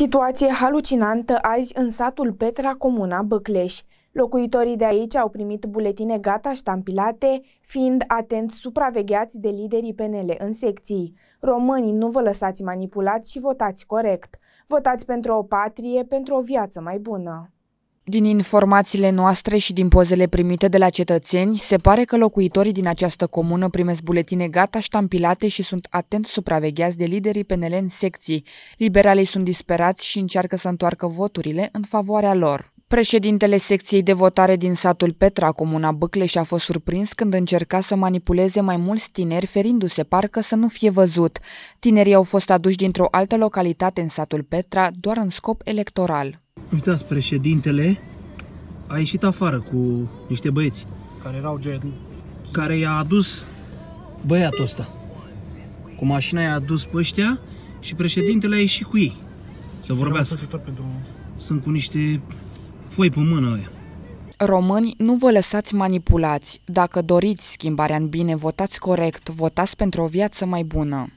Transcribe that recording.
Situație halucinantă azi în satul Petra, comuna Băcleș. Locuitorii de aici au primit buletine gata ștampilate, fiind atent supravegheați de liderii PNL în secții. Românii, nu vă lăsați manipulați și votați corect. Votați pentru o patrie, pentru o viață mai bună. Din informațiile noastre și din pozele primite de la cetățeni, se pare că locuitorii din această comună primesc buletine gata ștampilate și sunt atent supravegheați de liderii PNL în secții. Liberalii sunt disperați și încearcă să întoarcă voturile în favoarea lor. Președintele secției de votare din satul Petra, comuna Băcleș, a fost surprins când încerca să manipuleze mai mulți tineri, ferindu-se parcă să nu fie văzut. Tinerii au fost aduși dintr-o altă localitate în satul Petra, doar în scop electoral. Uitați, președintele a ieșit afară cu niște băieți care erau gen... care i-a adus băiatul ăsta. Cu mașina i-a adus pe ăștia și președintele a ieșit cu ei să vorbească. Pentru... Sunt cu niște foi pe mână aia. Români, nu vă lăsați manipulați. Dacă doriți schimbarea în bine, votați corect, votați pentru o viață mai bună.